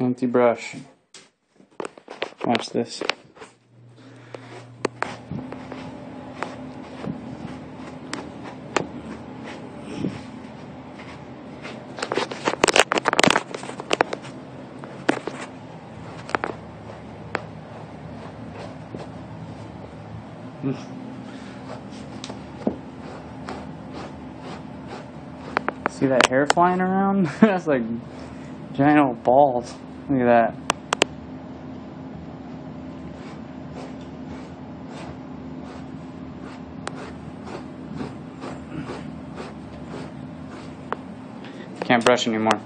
Empty brush. Watch this. See that hair flying around? That's like giant old balls. Look at that. Can't brush anymore.